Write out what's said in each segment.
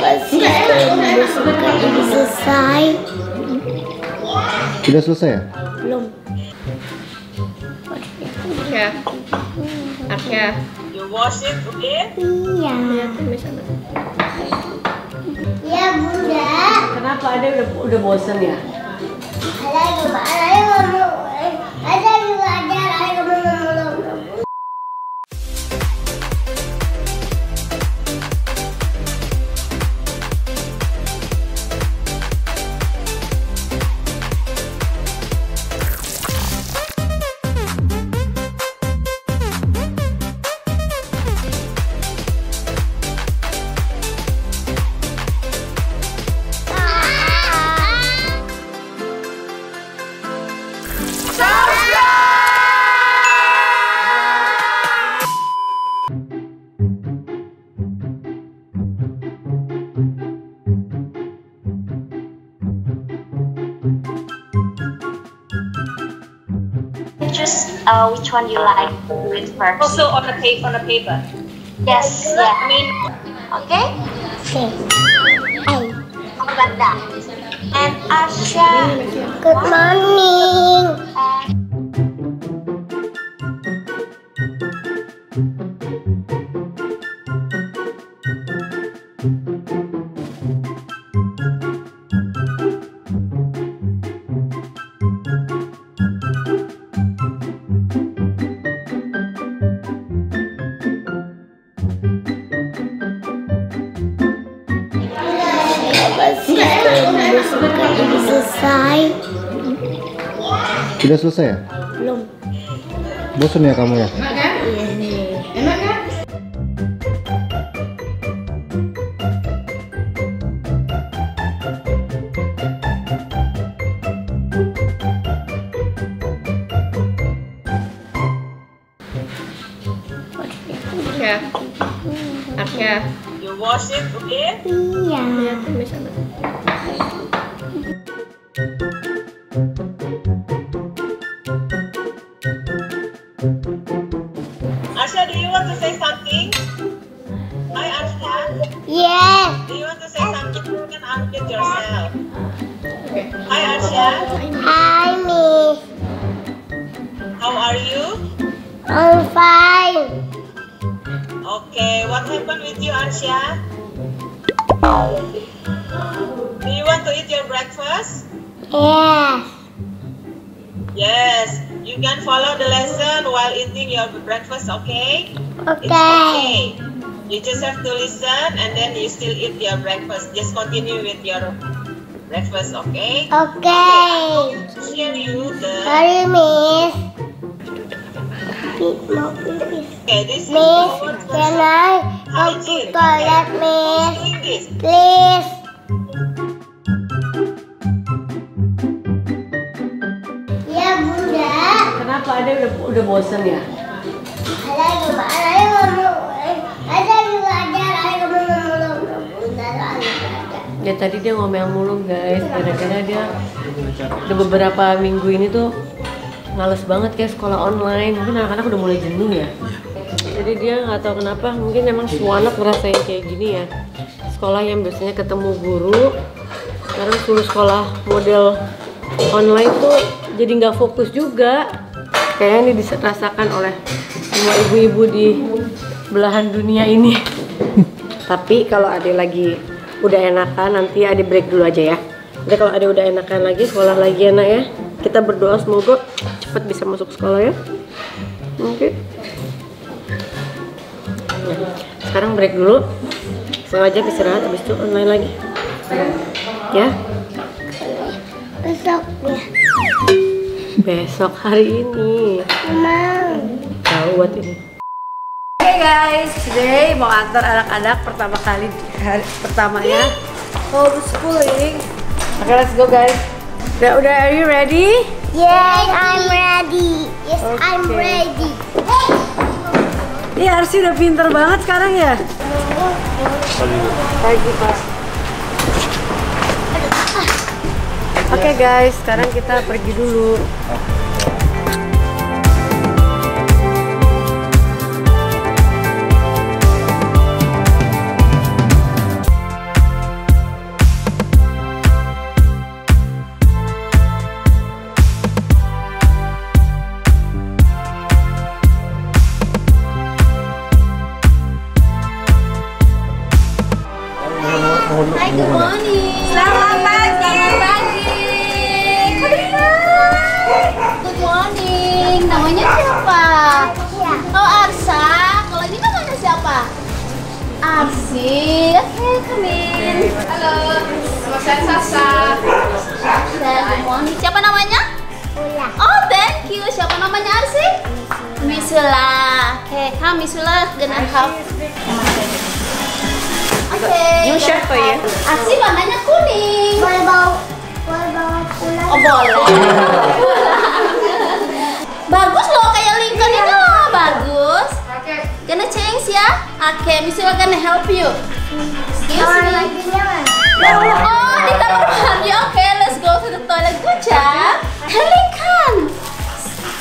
Masih ini selesai. Sudah selesai ya? Belum. Ya. Arsya. You wash it, okay? Iya. Lihat di sana. Ya bunda. Kenapa ada udah udah bosan ya? Ada juga uh, which one you like to do it first. Also on the paper, on the paper. Yes, yeah. I mean, Okay? Okay. Hey. Maganda. And Asha. Good morning. Sudah selesai ya? Belum. Bosan ya kamu ya? Ya. Arsya. you wash it, okay? Iya. Lihat eating your breakfast, okay? Okay. It's Okay. okay. You just have to listen and then you still eat your breakfast. Just continue with your breakfast, okay? Okay. Share you the Sorry, Miss. Okay. This is Miss, can I go to toilet, Miss? Please. Ada udah udah bosan ya? Ada juga ada ngomong. Ada juga ada ada ngomong-ngomong. Bunda, ada. Ya tadi dia ngomel mulu guys, gara-gara dia udah beberapa minggu ini tuh males banget kayak sekolah online. Mungkin anak-anak udah mulai jenuh ya. Jadi dia nggak tahu kenapa, mungkin emang semua anak ngerasain kayak gini ya. Sekolah yang biasanya ketemu guru, sekarang suruh sekolah model online tuh jadi nggak fokus juga. Kayaknya ini dirasakan oleh semua ibu-ibu di belahan dunia ini. Tapi kalau ada lagi udah enakan nanti ada break dulu aja ya. Jadi kalau ada udah enakan lagi sekolah lagi enak ya. Kita berdoa semoga cepat bisa masuk sekolah ya. Oke. Nah, Sekarang break dulu. Sengaja istirahat habis itu online lagi. Ya. Besoknya. Besok hari ini. Mau. Tahu buat ini. Hey guys, today mau antar anak-anak pertama kali hari pertamanya homeschooling. Oke, let's go guys. Udah, udah, are you ready? Yes, I'm ready. Yes, I'm Okay. ready. Iya, Arsi udah pinter banget sekarang ya. Pagi pak. Oke okay, guys, sekarang kita pergi dulu. Hai, good morning. Namanya siapa? Oh, Arsa. Kalau ini namanya siapa? Arsi. Oke, come in. Halo. Nama saya Sasa. Morning. Siapa namanya? Oh, thank you. Siapa namanya Arsi? Misula. Oke, come Misula gonna help. Oke. You share for you. Arsi warnanya kuning. Boleh bawa, boleh bawa pulang. Oh boleh. Oke, Miss Yula gonna help you. Excuse Kamar me. Oh, di kamar mandi. Oke, let's go to the toilet. Good job. Hey Lincoln.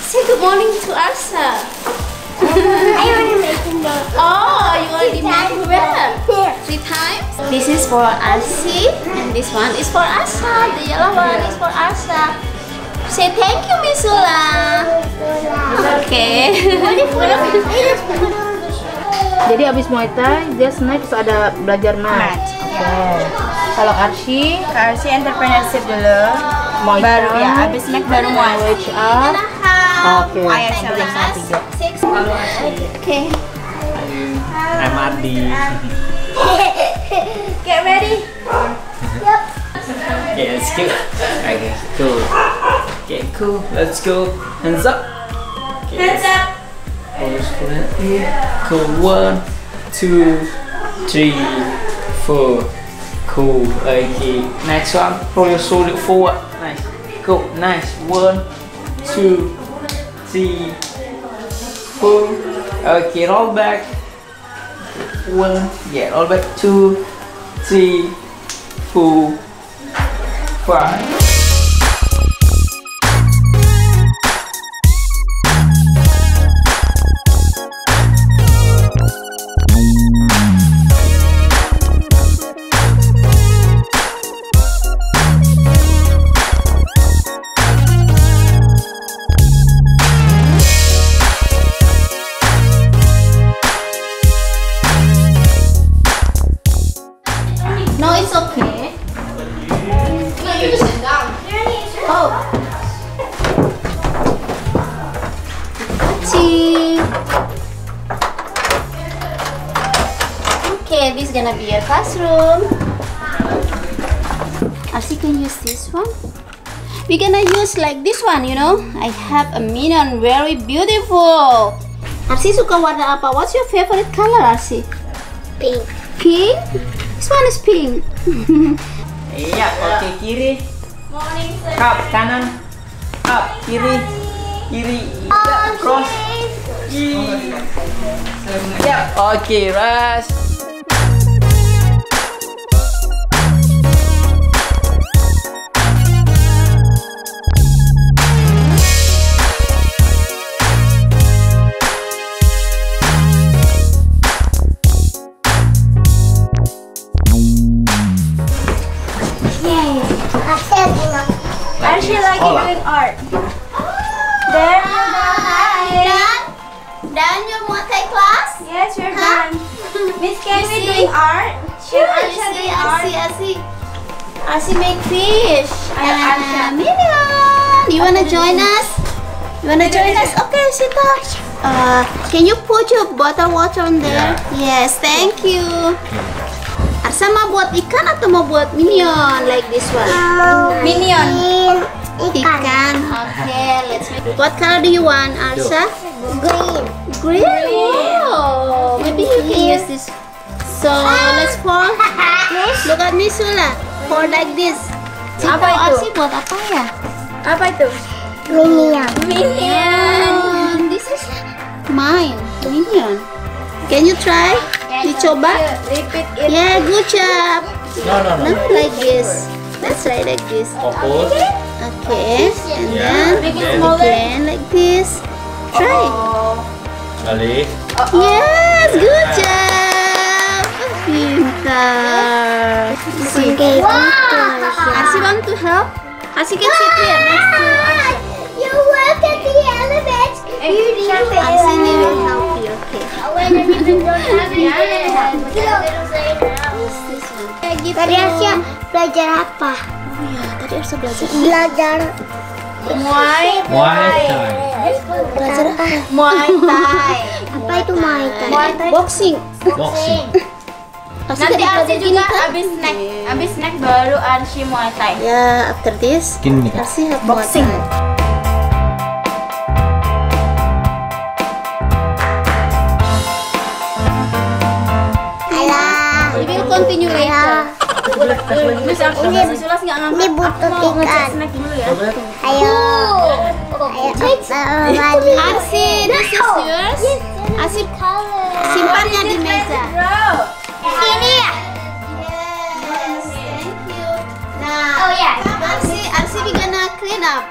Say good morning to Arsa. I want to make more. Oh, you already made where? Here. Three times. This is for Arsi, and this one is for Arsa. The yellow one is for Arsa. Say thank you, Miss Yula. Oke. Jadi abis Muay Thai, dia next ada belajar match. Kalau Archie, Arsi entrepreneurship dulu. Muay Baru Thai, ya, abis naik baru Which up. Oke. ISL yang sama tiga. Okay. I'm Adi. Get ready. Okay, let's go. Okay, cool. Okay, cool. Let's go. Hands up. Okay, Hands up. Pose for that. Cool. One, two, three, four. Cool. Okay. Next one. Roll your shoulder forward. Nice. Cool. Nice. One, two, three, four. Okay. Roll back. One. Yeah. Roll back. Two, three, four, five. Use this one. We're gonna use like this one, you know. I have a minion, very beautiful. Arsi suka warna apa? What's your favorite color, Arsi? Pink. Pink? This one is pink. Iya, oke kiri. Morning. Up kanan. Up kiri. Kiri. Cross. Oh, ya, oke, rush. Asyik gimana? Arsi lagi Sekolah. doing art. There you go. Done? Done your Muay Thai class? Yes, you're Huh? done. Miss Kami see? doing art. Sure, Arsi I see, doing I art. see, I see. I see make fish. Ayo, Arsha. And Minion, you wanna join us? You wanna join us? Okay, Sita. Uh, can you put your bottle water on there? Yes, thank you. Arsa mau buat ikan atau mau buat minion like this one? Minion. Ikan. Ikan. Okay, let's make. What color do you want, Arsa? Green. Green. Wow. Maybe you can use this. So let's pour. Look at me, Sula. Pour like this. Apa itu? Arsi buat apa ya? Apa itu? Minion. Minion. This is mine. Minion. Can you try? Dicoba? Repeat it. Yeah, good job. No, no, Now like this. Let's try like this. Fokus. Okay. And then again like this. Try. Balik. Yes, good job. Pintar. Arsi want to help? Arsi can sit here next to Arsha. You work at the elevator. You need Arsi will help you. Okay. I even don't have it. Tadi Asia belajar apa? Oh iya, tadi Arsa belajar. Belajar Muay Muay Thai. belajar apa? Muay Thai. Apa itu Muay Thai? Muay Thai. Boxing. Boxing. Nanti Arsi juga kan? abis snack, abis snack baru Arsi Muay Thai. Ya, after this, Gini nih. Arsi Boxing. Muay Thai. Continue later. Bisa Ini- butuh ikan. snack dulu ya. Ayo. Ayo. Arsi, this is yours. Arsi, simpannya di meja. Ini ya. Yes, thank you. Nah, Oh ya. Arsi, Arsi, we gonna clean up.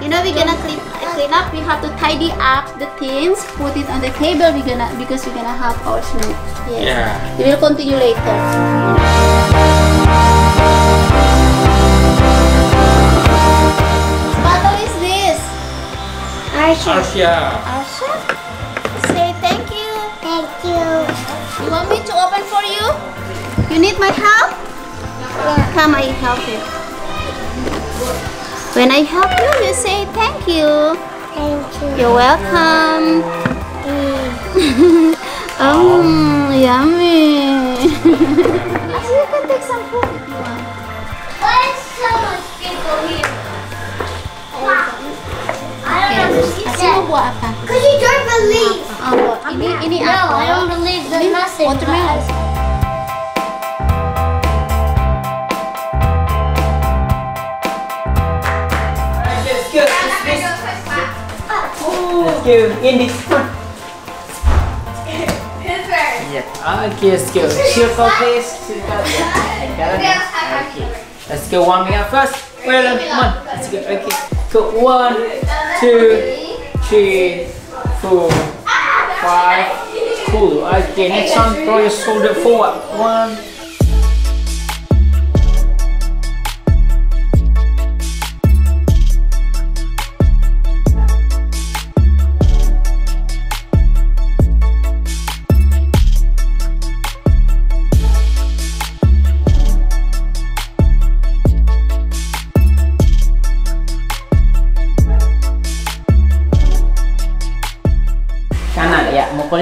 You know, we gonna clean clean up. We have to tidy up the things, put it on the table. we're gonna because we're gonna have our snack. Yes. Yeah. We will continue later. What bottle is this? Asia. Asha. Say thank you. Thank you. You want me to open for you? You need my help? Come, I help you. When I help you, you say thank you. Thank you. You're welcome. oh, yummy. Actually, you can take some food if you want. Why is so much people here? I don't understand. Asli mau buat apa? Cause you don't believe. Oh, buat ini ini No, apa? I don't believe the Ini message. watermelon. Let's go in. Yeah. Okay, let's go. Circle this. Circle. Yeah. Okay. Let's go warming up first. Well done. Come on. Let's go. Okay. Go. One, two, three, four, five. Cool. Okay. Next one. Throw your shoulder forward. One.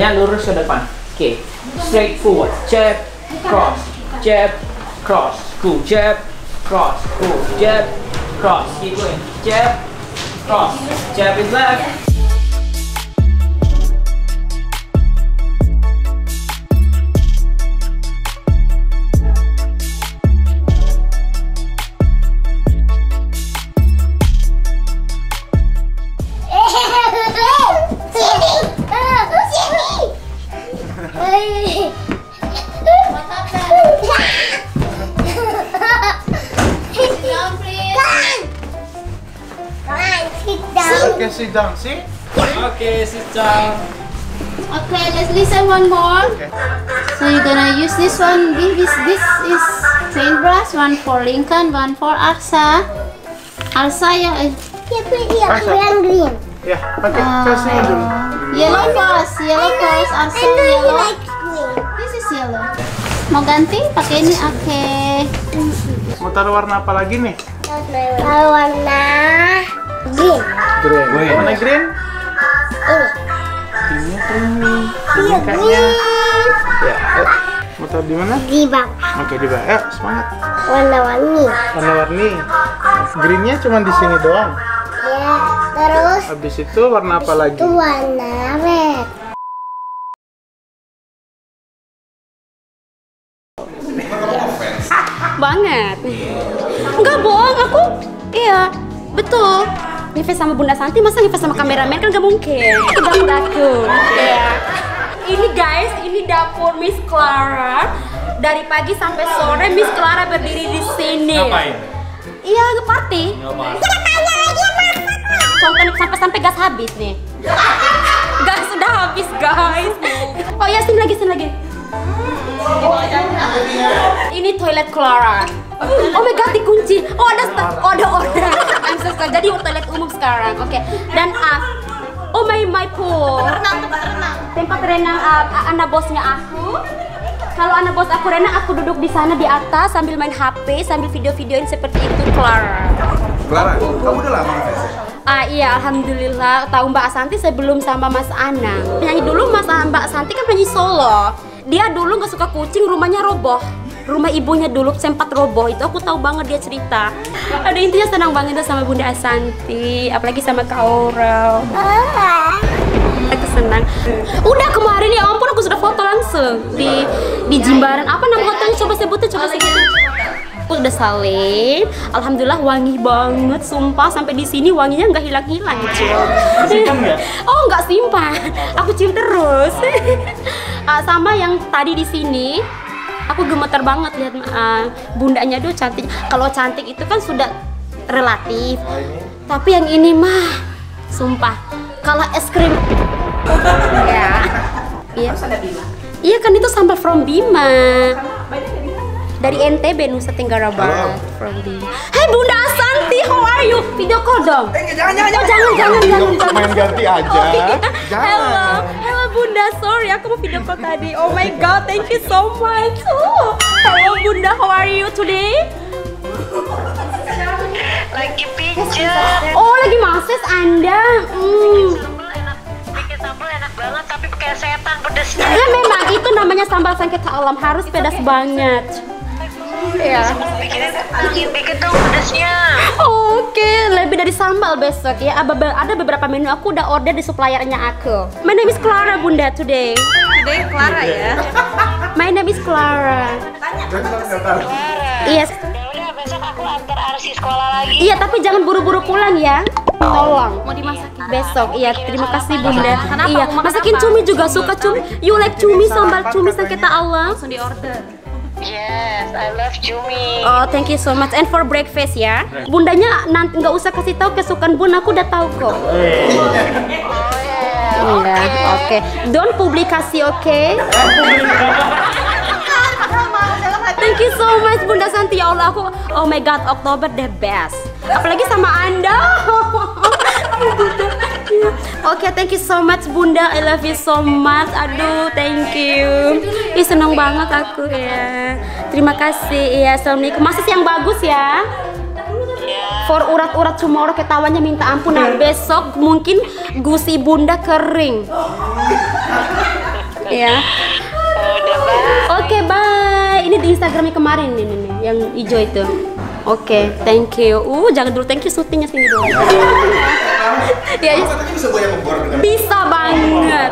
Ya mukulnya lurus ke depan. Oke. Straight forward jab cross. Jab cross. Cool jab cross. Cool jab cross. Keep going. Jab cross. Jab is left one more. So you're gonna use this one. This this is paintbrush. One for Lincoln, one for Arsa. Arsa ya. eh, Ya, pilih yang green. Ya, pakai kasih dulu. Yellow first, yellow first. Arsa yellow. like green. This is yellow. Mau ganti? Pakai ini. Oke. Mau taruh warna apa lagi nih? Kalau warna green. Green. Mana green? Ini. Ini ini. Iya. Ya, ayo. Mau taruh di mana? Di bawah. Oke, di bawah. Ayo, semangat. Warna-warni. Warna-warni. Greennya cuma di sini doang. Ya, terus Habis itu warna apa lagi? itu warna red. banget Enggak bohong aku iya betul Ngeves sama Bunda Santi masa ngeves sama kameramen? Kan gak mungkin. Itu dapur aku Iya. ini guys ini dapur Miss Clara. Dari pagi sampai sore Miss Clara berdiri di sini. Ngapain? Iya nge-party. Ngapain? Contohnya sampai sampai gas habis nih. Gas sudah habis guys. Oh ya sini lagi sini lagi. Ini toilet Clara oh my god dikunci. Oh ada oh ada order. I'm so sorry. Jadi toilet umum sekarang oke. Dan ah oh my my pool tempat renang ah, anak bosnya aku. Kalau anak bos aku Rena, aku duduk di sana di atas sambil main HP, sambil video-videoin seperti itu, Clara. Clara, kamu udah lama Ah iya, alhamdulillah. Tahu Mbak Santi sebelum sama Mas Anang. Penyanyi dulu Mas Mbak Santi kan penyanyi solo. Dia dulu nggak suka kucing, rumahnya roboh. Rumah ibunya dulu sempat roboh itu aku tahu banget dia cerita. Ada intinya senang banget sama Bunda Asanti, apalagi sama Kak Aurel. Aku senang. Udah kemarin ya ampun aku sudah foto langsung di di Jimbaran. Apa nama hotelnya? Coba sebutin, coba sebutin. Aku udah salin, alhamdulillah wangi banget, sumpah sampai di sini wanginya nggak hilang-hilang, cium. Oh nggak simpan, aku cium terus. Ah, sama yang tadi di sini, aku gemeter banget lihat ah, bundanya tuh cantik. Kalau cantik itu kan sudah relatif, tapi yang ini mah, sumpah, kalah es krim. ya, iya. Iya kan itu sampah from Bima. Dari NTB Nusa Tenggara Barat from Bima. Hai Bunda Asanti, how are you? Video call dong. Eh, jangan, jangan, Oh, jangan, jangan, jangan, jangan. Main ganti aja. Oh. Jangan. Hello, hello Bunda. Sorry, aku mau video call tadi. Oh my God, thank you so much. Oh, hello Bunda, how are you today? Lagi pijat. Oh, lagi mases Anda. Hmm. Bikin sambal enak banget tapi kayak setan pedesnya. Ya memang itu namanya sambal sengketa alam harus pedas banget. Iya. Bikin dong pedesnya. Oke, lebih dari sambal besok ya. Ada be- Ada beberapa menu aku udah order di suppliernya aku. My name is Clara Bunda today. Today Clara ya. My name is Clara. Yes. Ya udah besok aku antar Arsi sekolah lagi. Iya, tapi jangan buru-buru pulang ya. Tolong. Mau dimasakin besok. Iya, terima kasih Bunda. Iya, masakin cumi juga suka cumi. You like cumi sambal cumi sengketa alam? Langsung di order. Yes, I love Jumi. Oh, thank you so much. And for breakfast ya. Bundanya nanti nggak usah kasih tahu kesukaan bun, aku udah tahu kok. Iya, oke. Don't publikasi, oke? Thank you so much Bunda Santi ya Allah aku oh my god Oktober the best apalagi sama Anda Oke, thank you so much Bunda. I love you so much. Aduh, thank you. Ih, seneng banget aku ya. Terima kasih. Ya, assalamualaikum. Masih yang bagus ya. For urat-urat cuma orang ketawanya minta ampun. Nah, besok mungkin gusi Bunda kering. ya. Oke, bye. Ini di Instagramnya kemarin nih, nih, nih, yang hijau itu. Oke, thank you. Uh, jangan dulu thank you syutingnya sini dulu. Ya, ya. Katanya bisa ngebor dengan Bisa banget.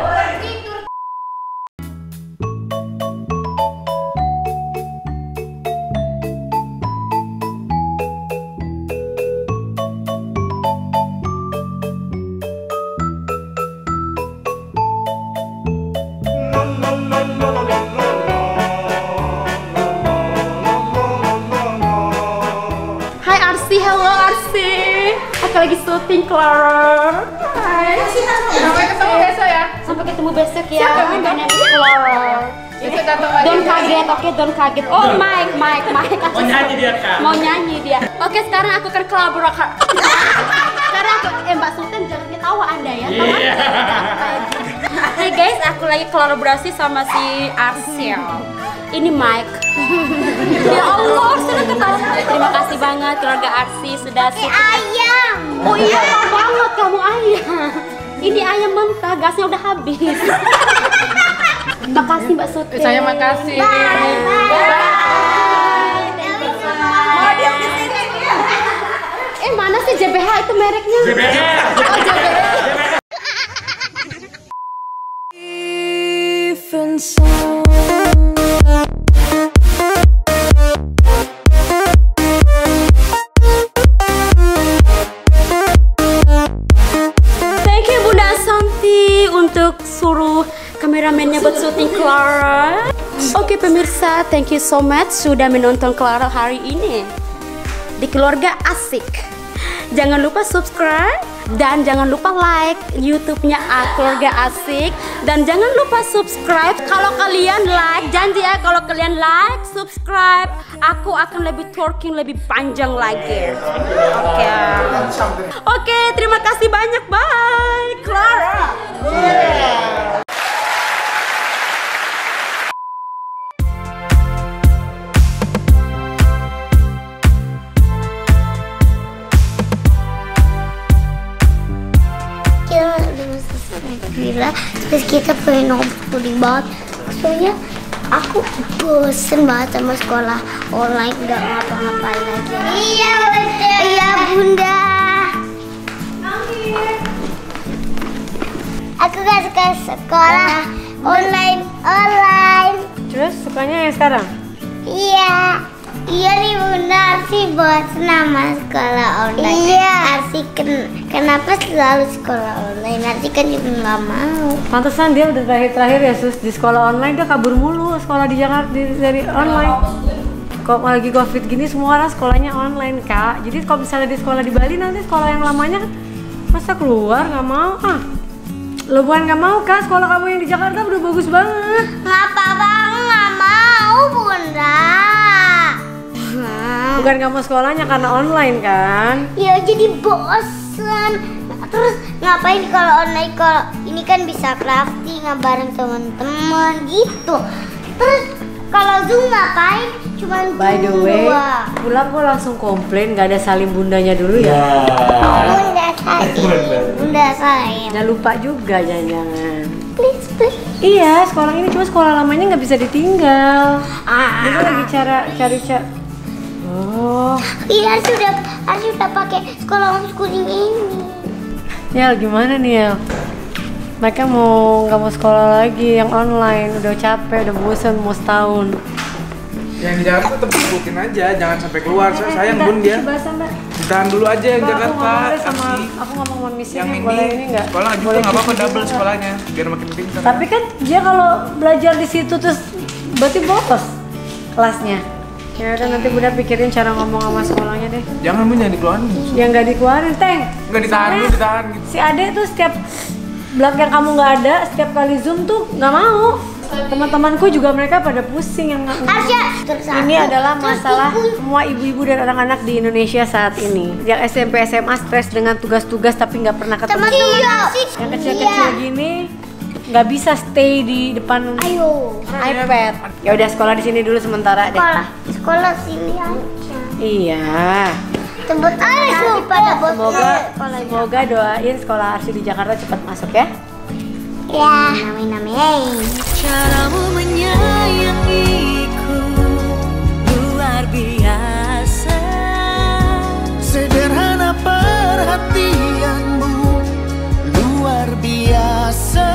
Clara. Hai. Sampai ketemu besok ya. Sampai ketemu besok ya. Lagi. Don't kaget, oke, don't kaget. Oh, Mike, Mike, Mike. Mau nyanyi dia, Kak. Mau nyanyi dia. Oke, sekarang aku akan kolaborasi. sekarang aku, eh Mbak Sultan jangan ketawa Anda ya. Iya. Hai guys, aku lagi kolaborasi sama si Arsil. Ini Mike. ya Allah, senang ketawa. Terima kasih banget keluarga Arsi sudah. Ayam. Oh iya, lama banget kamu ayam. Ini ayam mentah, gasnya udah habis. Makasih Mbak Suti. Saya makasih. Mau diam di sini. Eh mana sih JBH itu mereknya? Oh JBH. Clara. Oke pemirsa, thank you so much sudah menonton Clara hari ini di keluarga asik. Jangan lupa subscribe dan jangan lupa like YouTube-nya keluarga asik dan jangan lupa subscribe. Kalau kalian like, janji ya kalau kalian like, subscribe, aku akan lebih talking lebih panjang lagi. Oke. Oke, terima kasih banyak. Bye, Clara. Villa terus kita pengen ngobrol banget. Soalnya aku bosen banget sama sekolah online nggak ngapa-ngapain lagi. Iya bunda. Iya bunda. Aku gak suka sekolah online online. Terus sukanya yang sekarang? Iya, iya nih bunda Arsi bosan sama sekolah online. Iya. Arsi ken kenapa selalu sekolah online? Arsi kan juga nggak mau. Pantesan dia udah terakhir-terakhir ya sus di sekolah online dia kabur mulu sekolah di Jakarta di- dari online. Kok lagi covid gini semua orang sekolahnya online kak. Jadi kalau misalnya di sekolah di Bali nanti sekolah yang lamanya masa keluar nggak mau ah. Lo bukan nggak mau kak sekolah kamu yang di Jakarta udah bagus banget. Ngapa bang nggak mau bunda? Bukan kamu sekolahnya karena online kan? Ya jadi bosan. Terus ngapain kalau online kalau ini kan bisa crafting nggak bareng teman-teman gitu. Terus kalau zoom ngapain? Cuman By the way, doang. pulang kok langsung komplain nggak ada salim bundanya dulu ya? Bunda sayang, bunda sayang. Jangan lupa juga jangan-jangan. Please please. Iya, sekolah ini cuma sekolah lamanya nggak bisa ditinggal. Dia lagi cara cari cara. Oh, Iya sudah, Arsi sudah pakai sekolah homeschooling ini. ya gimana nih ya? Mereka mau nggak mau sekolah lagi yang online, udah capek, udah bosan mau setahun. Yang di Jakarta tetap ikutin aja, jangan sampai keluar. Saya sayang bun dia. Bahasa mbak. Ditahan dulu aja yang Jakarta. aku ngomong sama aku ngomong sama misi Yang boleh ini, ini nggak? sekolah juga nggak apa-apa double sekolahnya, biar makin pintar. Tapi kan dia kalau belajar di situ terus berarti bolos kelasnya. Ya udah nanti bunda pikirin cara ngomong sama sekolahnya deh. Jangan bun jangan dikeluarin. Yang nggak dikeluarin, Teng. Nggak ditahan dulu, ditahan gitu. Si Ade tuh setiap belak yang kamu nggak ada, setiap kali zoom tuh nggak mau. Teman-temanku juga mereka pada pusing yang nggak- terus Ini adalah masalah semua ibu-ibu dan anak-anak di Indonesia saat ini. Yang SMP SMA stres dengan tugas-tugas tapi nggak pernah ketemu. Teman-teman Arsi, Yang kecil-kecil iya. gini nggak bisa stay di depan Ayo, iPad. Ya udah sekolah di sini dulu sementara deh. sekolah, sekolah sini aja. Iya. Ah, Sebut pada bos. Semoga semoga doain sekolah Arsi di Jakarta cepat masuk ya. Ya. Amin amin. Caramu menyayangi perhatianmu luar biasa.